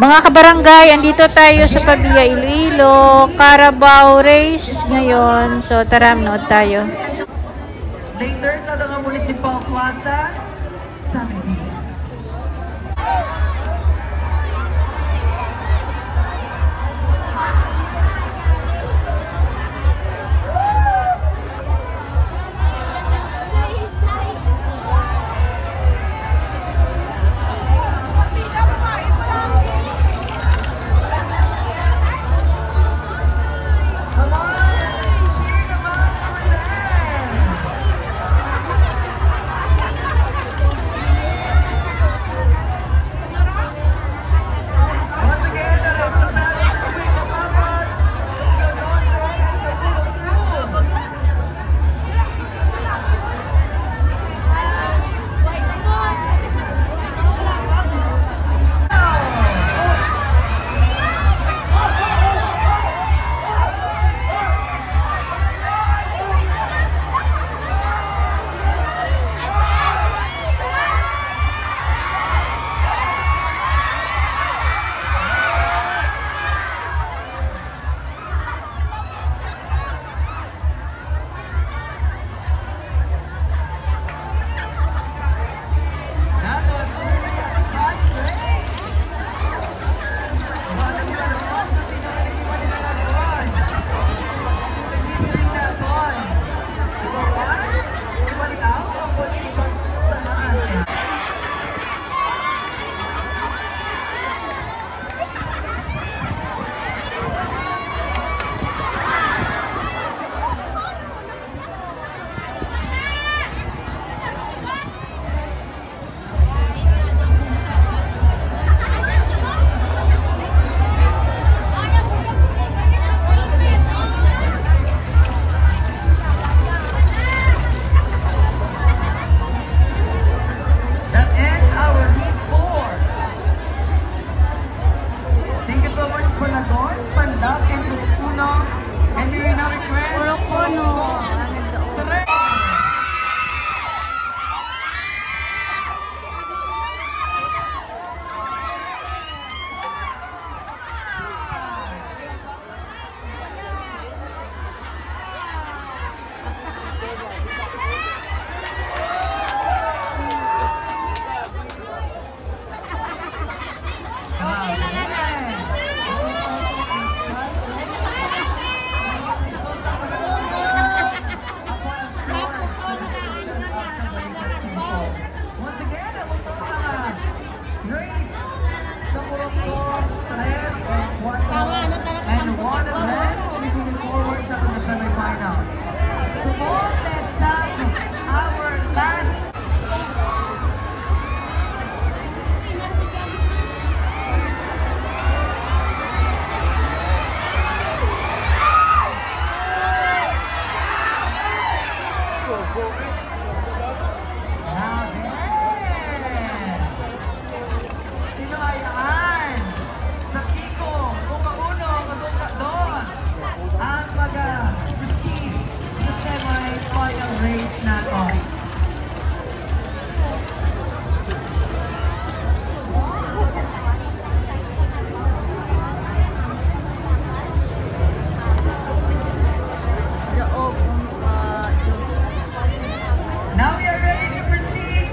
Mga kabarangay, andito tayo sa Pabia Iloilo, Carabao Race ngayon. So tara, manood tayo. Later sa mga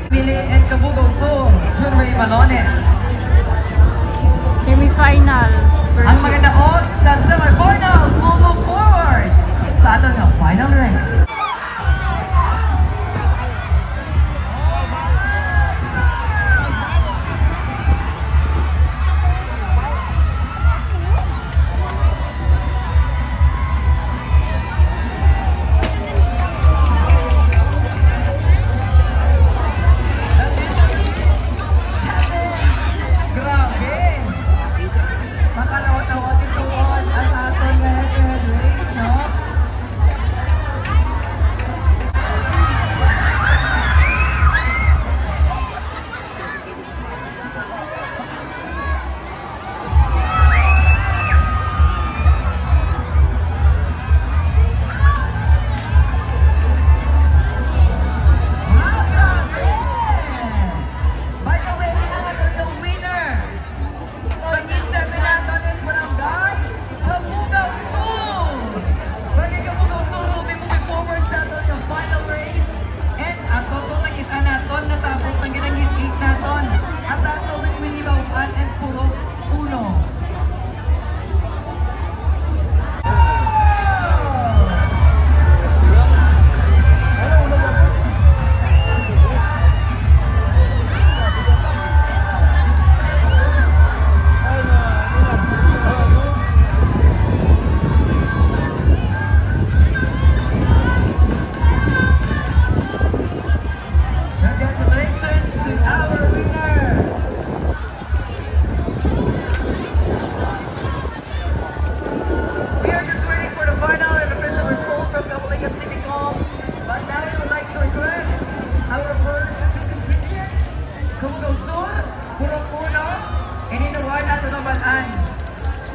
Billy and Kabugoso, Junray Balones. Semi-final. Ang maganda odds sa semifinals will move forward sa ato final round.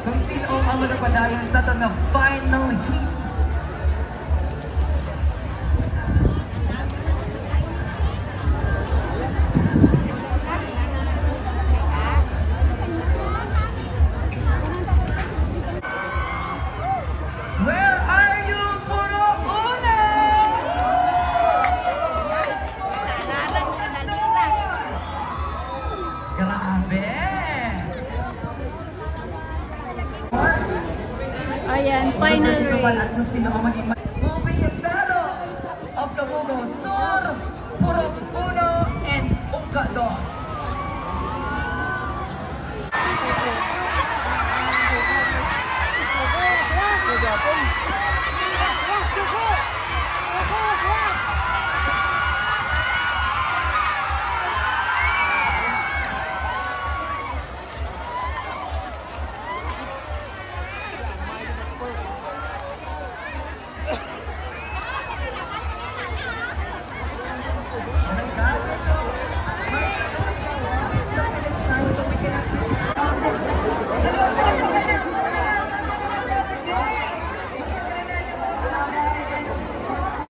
Kung sino ang manapadayon sa ito na final heat. Ayan, final race.